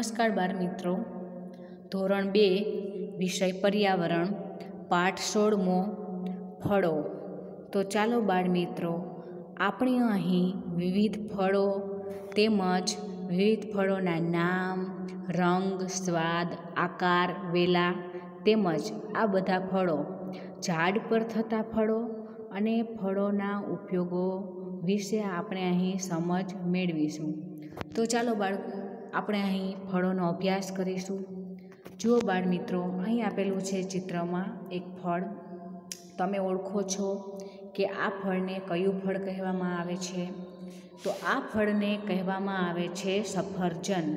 નમસ્કાર બાળ મિત્રો. ધોરણ બે, વિષય પર્યાવરણ, પાઠ સોળમો, ફળો. તો ચાલો બાળ મિત્રો, આપણે અહીં વિવિધ ફળો તેમજ વિવિધ ફળોના નામ, રંગ, સ્વાદ, આકાર, વેલા તેમજ આ બધા ફળો ઝાડ પર થતા ફળો અને ફળોના ઉપયોગો વિશે આપણે અહીં સમજ મેળવીશું. તો ચાલો બાળકો આપણે અહીં ફળોનો અભ્યાસ કરીશું. જુઓ બાળ મિત્રો, અહીં આપેલું છે ચિત્રમાં એક ફળ. તમે ઓળખો છો કે આ ફળને કયું ફળ કહેવામાં આવે છે? તો આ ફળને કહેવામાં આવે છે સફરજન.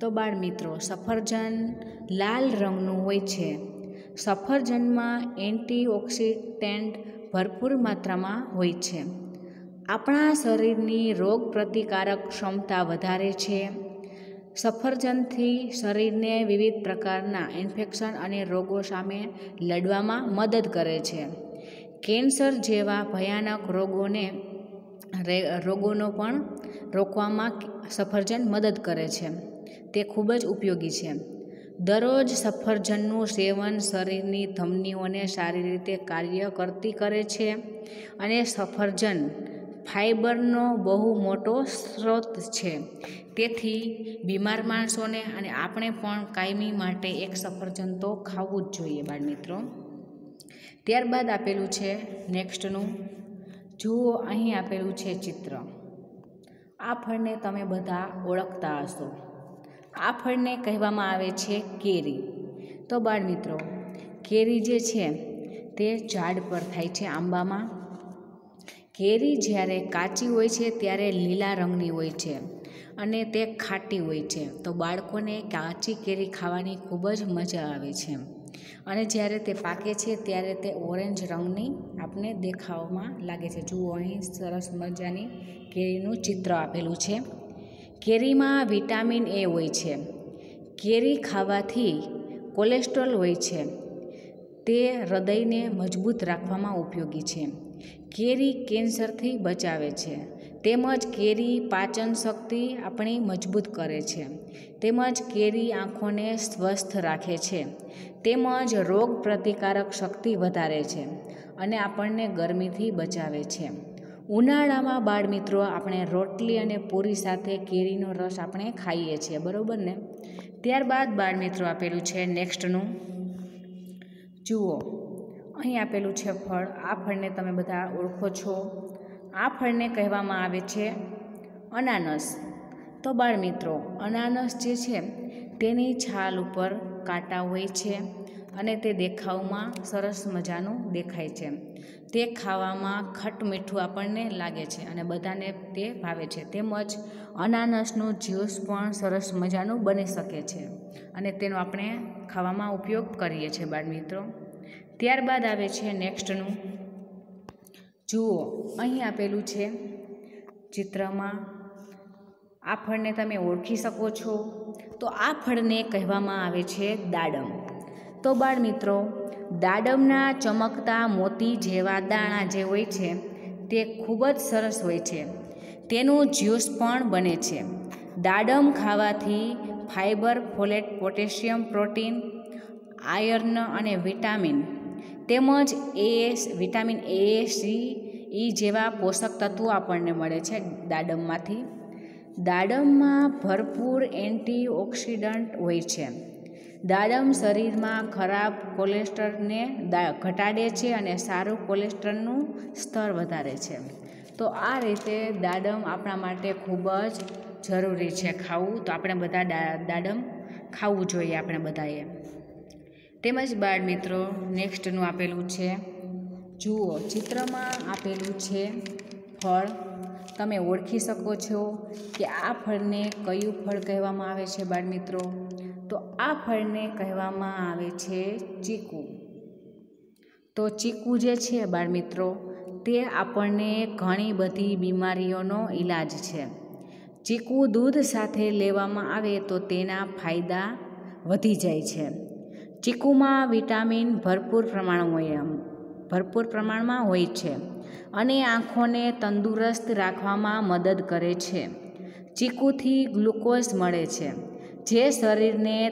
તો બાળ મિત્રો, સફરજન લાલ રંગનું હોય છે. સફરજનમાં એન્ટીઓક્સિડન્ટ ભરપૂર માત્રામાં હોય છે. આપણા શરીરની રોગ પ્રતિકારક ક્ષમતા વધારે છે. સફરજનથી શરીરને વિવિધ પ્રકારના ઇન્ફેક્શન અને રોગો સામે લડવામાં મદદ કરે છે. કેન્સર જેવા ભયાનક રોગોને રોગોનો પણ રોકવામાં સફરજન મદદ કરે છે. તે ખૂબ જ ઉપયોગી છે. દરરોજ સફરજનનું સેવન શરીરની ધમનીઓને સારી રીતે કાર્ય કરતી કરે છે અને સફરજન ફાઈબરનો બહુ મોટો સ્ત્રોત છે. તેથી બીમાર માણસોને અને આપણે પણ કાયમી માટે એક સફરજન તો ખાવું જ જોઈએ બાળમિત્રો. ત્યારબાદ આપેલું છે નેક્સ્ટનું. જુઓ અહીં આપેલું છે ચિત્ર. આ ફળને તમે બધા ઓળખતા હશો. આ ફળને કહેવામાં આવે છે કેરી. તો બાળ મિત્રો કેરી જે છે તે ઝાડ પર થાય છે આંબામાં. કેરી જ્યારે કાચી હોય છે ત્યારે લીલા રંગની હોય છે અને તે ખાટી હોય છે. તો બાળકોને કાચી કેરી ખાવાની ખૂબ જ મજા આવે છે. અને જ્યારે તે પાકે છે ત્યારે તે ઓરેન્જ રંગની આપને દેખાવામાં લાગે છે. જુઓ, અહીં સરસ મજાની કેરીનું ચિત્ર આપેલું છે. કેરીમાં વિટામિન એ હોય છે. કેરી ખાવાથી કોલેસ્ટ્રોલ હોય છે. તે હૃદયને મજબૂત રાખવામાં ઉપયોગી છે. કેરી કેન્સરથી બચાવે છે. તેમજ કેરી પાચન શક્તિ આપણી મજબૂત કરે છે. તેમજ કેરી આંખોને સ્વસ્થ રાખે છે. તેમજ રોગ પ્રતિકારક શક્તિ વધારે છે અને આપણને ગરમીથી બચાવે છે. ઉનાળામાં બાળ મિત્રો આપણે રોટલી અને પૂરી સાથે કેરીનો રસ આપણે ખાઈએ છીએ, બરાબર ને? ત્યારબાદ બાળ મિત્રો આપેલું છે નેક્સ્ટનું. જુઓ. અહીં આપેલું છે ફળ. આ ફળને તમે બધા ઓળખો છો. આ ફળને કહેવામાં આવે છે અનાનસ. તો બાળમિત્રો, અનાનસ જે છે તેની છાલ ઉપર કાંટા હોય છે અને તે દેખાવમાં સરસ મજાનું દેખાય છે. તે ખાવામાં ખટ મીઠું આપણને લાગે છે અને બધાને તે ભાવે છે. તેમજ અનાનસનું જ્યુસ પણ સરસ મજાનું બની શકે છે અને તેનો આપણે ખાવામાં ઉપયોગ કરીએ છીએ બાળ મિત્રો ત્યારબાદ આવે છે નેક્સ્ટનું. જુઓ, અહીં આપેલું છે ચિત્રમાં, આ ફળને તમે ઓળખી શકો છો. તો આ ફળને કહેવામાં આવે છે દાડમ. તો બાળ મિત્રો દાડમના ચમકતા મોતી જેવા દાણા જે હોય છે, તે ખૂબ જ સરસ હોય છે. તેનું જ્યુસ પણ બને છે. દાડમ ખાવાથી fibre folate, potassium, protein iron અને વિટામિન. તેમજ એ વિટામિન એ, સી, ઈ જેવા પોષક તત્વો આપણને મળે છે દાડમમાંથી. દાડમમાં ભરપૂર એન્ટીઓક્સિડન્ટ હોય છે. દાડમ શરીરમાં ખરાબ કોલેસ્ટ્રોલને ઘટાડે છે અને સારું કોલેસ્ટ્રોલનું સ્તર વધારે છે. તો આ રીતે દાડમ આપણા માટે ખૂબ જ જરૂરી છે ખાવું. તો આપણે બધા દાડમ ખાવું જોઈએ આપણે બધાએ. તેમજ બાળ મિત્રો નેક્સ્ટનું આપેલું છે. જુઓ, ચિત્રમાં આપેલું છે ફળ. તમે ઓળખી શકો છો કે આ ફળને કયું ફળ કહેવામાં આવે છે બાળ મિત્રો તો આ ફળને કહેવામાં આવે છે ચીકુ. તો ચીકુ જે છે બાળ મિત્રો તે આપણને ઘણી બધી બીમારીઓનો ઈલાજ છે. ચીકુ દૂધ સાથે લેવામાં આવે તો તેના ફાયદા વધી જાય છે. ચીકુમાં વિટામિન ભરપૂર પ્રમાણ હોય ભરપૂર પ્રમાણમાં હોય છે અને આંખોને તંદુરસ્ત રાખવામાં મદદ કરે છે. ચીકુથી ગ્લુકોઝ મળે છે, જે શરીરને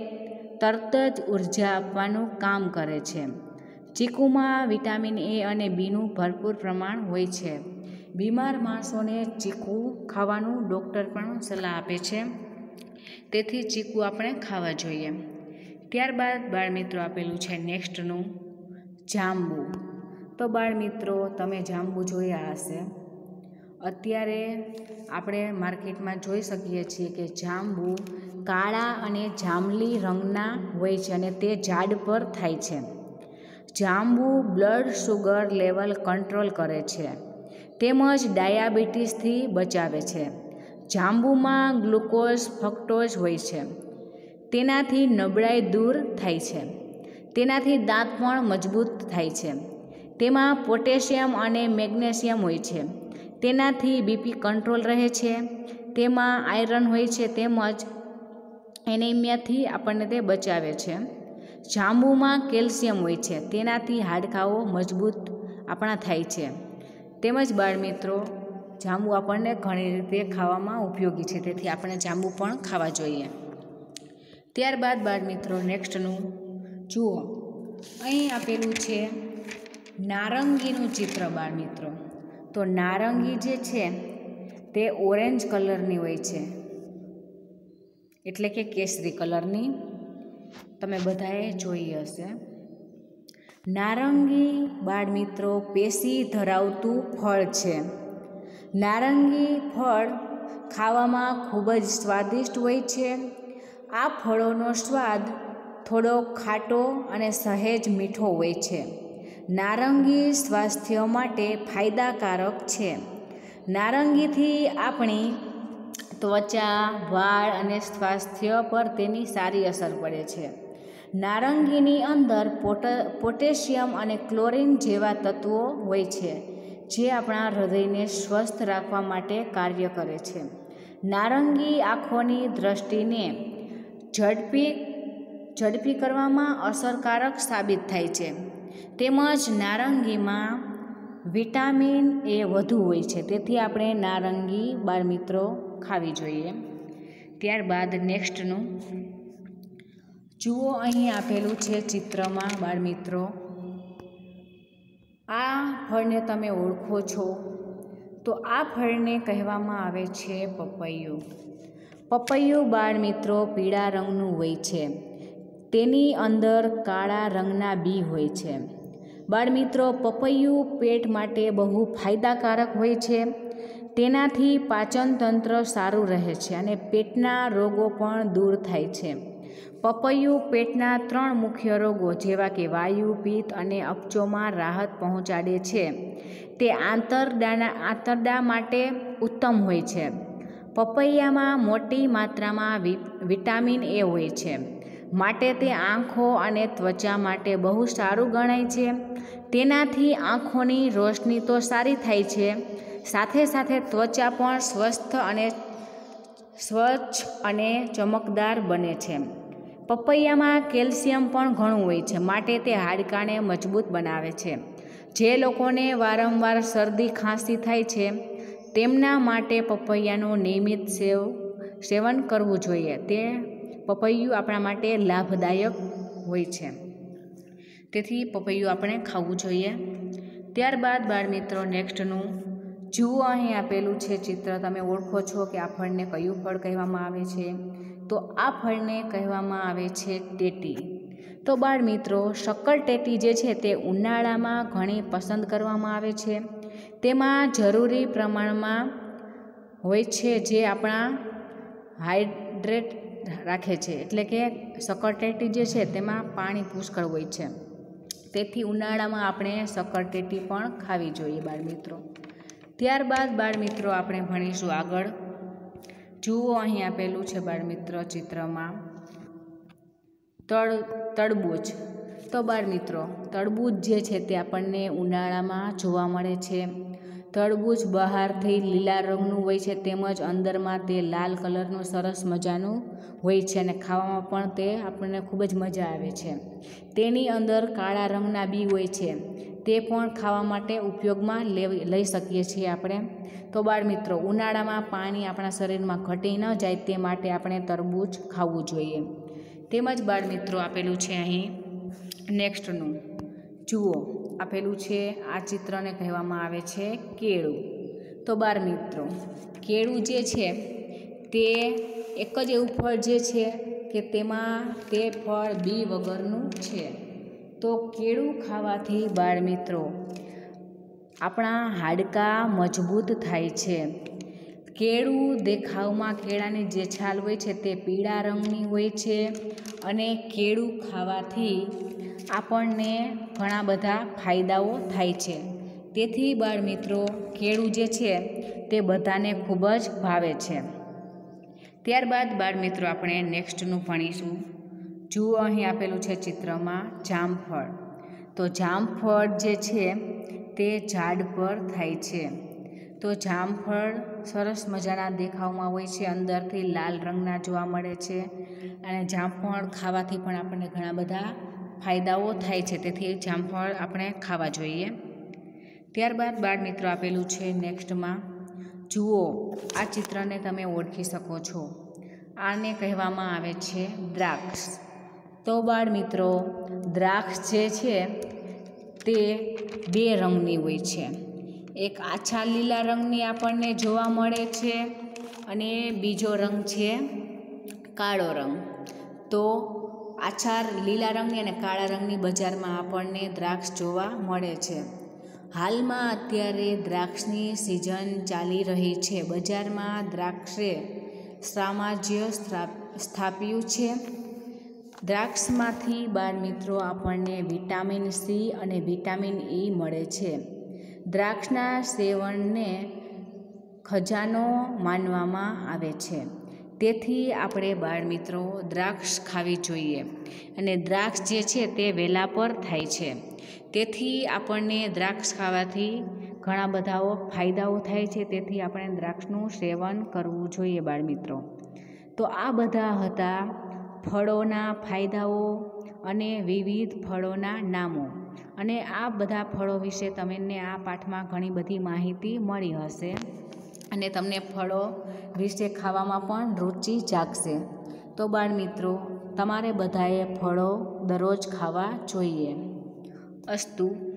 તરત જ ઊર્જા આપવાનું કામ કરે છે. ચીકુમાં વિટામિન એ અને બીનું ભરપૂર પ્રમાણ હોય છે. બીમાર માણસોને ચીકુ ખાવાનું ડૉક્ટર પણ સલાહ આપે છે. તેથી ચીકુ આપણે ખાવા જોઈએ. ત્યારબાદ બાળમિત્રો આપેલું છે નેક્સ્ટનું, જાંબુ. તો બાળમિત્રો, તમે જાંબુ જોયા હશે. અત્યારે આપણે માર્કેટમાં જોઈ શકીએ છીએ કે જાંબુ કાળા અને જાંબલી રંગના હોય છે અને તે ઝાડ પર થાય છે. જાંબુ બ્લડ શુગર લેવલ કંટ્રોલ કરે છે. તેમજ ડાયાબિટીસથી બચાવે છે. જાંબુમાં ગ્લુકોઝ ફક્ટોઝ હોય છે. તેનાથી નબળાઈ દૂર થાય છે. તેનાથી દાંત પણ મજબૂત થાય છે. તેમાં પોટેશિયમ અને મેગ્નેશિયમ હોય છે. તેનાથી બીપી કંટ્રોલ રહે છે. તેમાં આયરન હોય છે તેમજ એનેમિયાથી આપણને તે બચાવે છે. જાંબુમાં કેલ્શિયમ હોય છે. તેનાથી હાડકાઓ મજબૂત આપણા થાય છે. તેમજ બાળમિત્રો, જાંબુ આપણને ઘણી રીતે ખાવામાં ઉપયોગી છે. તેથી આપણે જાંબુ પણ ખાવા જોઈએ. ત્યારબાદ બાળમિત્રો નેક્સ્ટનું. જુઓ, અહીં આપેલું છે નારંગીનું ચિત્ર બાળમિત્રો. તો નારંગી જે છે, તે ઓરેન્જ કલરની હોય છે. એટલે કે કેસરી કલરની. તમે બધાએ જોઈ હશે. નારંગી બાળમિત્રો પેશી ધરાવતું ફળ છે. નારંગી ફળ ખાવામાં ખૂબ જ સ્વાદિષ્ટ હોય છે. આ ફળોનો સ્વાદ થોડો ખાટો અને સહેજ મીઠો હોય છે. નારંગી સ્વાસ્થ્ય માટે ફાયદાકારક છે. નારંગીથી આપણી ત્વચા, વાળ અને સ્વાસ્થ્ય પર તેની સારી અસર પડે છે. નારંગીની અંદર પોટ, પોટેશિયમ અને ક્લોરિન જેવા તત્વો હોય છે, જે આપણા હૃદયને સ્વસ્થ રાખવા માટે કાર્ય કરે છે. નારંગી આંખોની દ્રષ્ટિને ઝડપી ઝડપી કરવામાં અસરકારક સાબિત થાય છે. તેમજ નારંગીમાં વિટામિન એ વધુ હોય છે. તેથી આપણે નારંગી બાળમિત્રો ખાવી જોઈએ. ત્યારબાદ નેક્સ્ટનું. જુઓ અહીં આપેલું છે ચિત્રમાં બાળમિત્રો આ ફળને તમે ઓળખો છો. તો આ ફળને કહેવામાં આવે છે પપૈયું. પપૈયું બાળમિત્રો પીળા રંગનું હોય છે. તેની અંદર કાળા રંગના બી હોય છે. બાળમિત્રો પપૈયું પેટ માટે બહુ ફાયદાકારક હોય છે. તેનાથી પાચન તંત્ર સારું રહે છે અને પેટના રોગો પણ દૂર થાય છે. પપૈયું પેટના ત્રણ મુખ્ય રોગો જેવા કે વાયુ, પિત્ત અને અપચોમાં રાહત પહોંચાડે છે. તે આંતરડાના, આંતરડા માટે ઉત્તમ હોય છે. પપૈયામાં મોટી માત્રામાં વિટામિન એ હોય છે. માટે તે આંખો અને ત્વચા માટે બહુ સારું ગણાય છે. તેનાથી આંખોની રોશની તો સારી થાય છે. સાથે સાથે ત્વચા પણ સ્વસ્થ અને સ્વચ્છ અને ચમકદાર બને છે. પપૈયામાં કેલ્શિયમ પણ ઘણું હોય છે. માટે તે હાડકાને મજબૂત બનાવે છે. જે લોકોને વારંવાર શરદી, ખાંસી થાય છે. તેમના માટે પપૈયાનું નિયમિત સેવ, સેવન કરવું જોઈએ. તે પપૈયું આપણા માટે લાભદાયક હોય છે. તેથી પપૈયું આપણે ખાવું જોઈએ. ત્યારબાદ બાળમિત્રો, નેક્સ્ટનું જુઓ અહીં આપેલું છે ચિત્ર. તમે ઓળખો છો કે આ ફળને કયું ફળ કહેવામાં આવે છે? તો આ ફળને કહેવામાં આવે છે ટેટી. તો બાળ મિત્રો શક્કરટેટી જે છે તે ઉનાળામાં ઘણી પસંદ કરવામાં આવે છે. તેમાં જરૂરી પ્રમાણમાં હોય છે જે આપણા હાઇડ્રેટ રાખે છે. એટલે કે શક્કરટેટી જે છે તેમાં પાણી પુષ્કળ હોય છે. તેથી ઉનાળામાં આપણે શક્કરટેટી પણ ખાવી જોઈએ બાળમિત્રો ત્યારબાદ બાળમિત્રો આપણે ભણીશું આગળ. જુઓ અહીં આપેલું છે બાળમિત્ર ચિત્રમાં. તળ તરબૂચ તો બાળમિત્રો તરબૂચ જે છે તે આપણને ઉનાળામાં જોવા મળે છે. તરબૂચ બહારથી લીલા રંગનું હોય છે તેમજ અંદરમાં તે લાલ કલરનું સરસ મજાનું હોય છે અને ખાવામાં પણ તે આપણને ખૂબ જ મજા આવે છે. તેની અંદર કાળા રંગના બી હોય છે. તે પણ ખાવા માટે ઉપયોગમાં લઈ શકીએ છીએ આપણે. તો બાળ મિત્રો, ઉનાળામાં પાણી આપણા શરીરમાં ઘટી ન જાય તે માટે આપણે તરબૂચ ખાવું જોઈએ. તેમજ બાળ મિત્રો આપેલું છે અહીં. નેક્સ્ટનું. જુઓ, આપેલું છે, આ ચિત્રને કહેવામાં આવે છે કેળું. તો બાળમિત્રો, કેળું જે છે, તે એક જ એવું ફળ જે છે કે તેમાં તે ફળ બી વગરનું છે. તો કેળું ખાવાથી બાળમિત્રો, આપણા હાડકાં મજબૂત થાય છે. કેળું દેખાવમાં કેળાની જે છાલ હોય છે તે પીળા રંગની હોય છે અને કેળું ખાવાથી આપણને ઘણા બધા ફાયદાઓ થાય છે. તેથી બાળ મિત્રો કેળું જે છે તે બધાને ખૂબ જ ભાવે છે. ત્યારબાદ બાળ મિત્રો આપણે નેક્સ્ટનું ભણીશું. જુઓ અહીં આપેલું છે ચિત્રમાં જામફળ. તો જામફળ જે છે તે ઝાડ પર થાય છે. તો જામફળ સરસ મજાના દેખાવમાં હોય છે, અંદરથી લાલ રંગના જોવા મળે છે. અને જામફળ ખાવાથી પણ આપણને ઘણા બધા ફાયદાઓ થાય છે, તેથી જામફળ આપણે ખાવા જોઈએ. ત્યારબાદ બાળ મિત્રો આપેલું છે નેક્સ્ટમાં, જુઓ, આ ચિત્રને તમે ઓળખી શકો છો. આને કહેવામાં આવે છે દ્રાક્ષ. તો બાળ મિત્રો, દ્રાક્ષ જે છે તે બે રંગની હોય છે. એક આછા લીલા રંગની આપણને જોવા મળે છે અને બીજો રંગ છે કાળો રંગ. તો આછા લીલા રંગની અને કાળા રંગની બજારમાં આપણને દ્રાક્ષ જોવા મળે છે. હાલમાં અત્યારે દ્રાક્ષની સિઝન ચાલી રહી છે. બજારમાં દ્રાક્ષે સામાજ્ય સ્થાપ્યું છે. દ્રાક્ષમાંથી બાળ મિત્રો આપણને વિટામિન સી અને વિટામિન ઈ મળે છે. દ્રાક્ષના સેવનને ખજાનો માનવામાં આવે છે. તેથી આપણે બાળ મિત્રો દ્રાક્ષ ખાવી જોઈએ અને દ્રાક્ષ જે છે તે વેલા પર થાય છે. તેથી આપણને દ્રાક્ષ ખાવાથી ઘણા બધાઓ ફાયદાઓ થાય છે. તેથી આપણે દ્રાક્ષનું સેવન કરવું જોઈએ બાળમિત્રો. તો આ બધા હતા ફળોના ફાયદાઓ અને વિવિધ ફળોના નામો. અને આ બધા ફળો વિશે તમને આ પાઠમાં ઘણી બધી માહિતી મળી હશે. અને તમને ફળો વિશે ખાવામાં પણ રુચિ જાગશે. તો બાળ મિત્રો, તમારે બધાએ ફળો દરરોજ ખાવા જોઈએ. અસ્તુ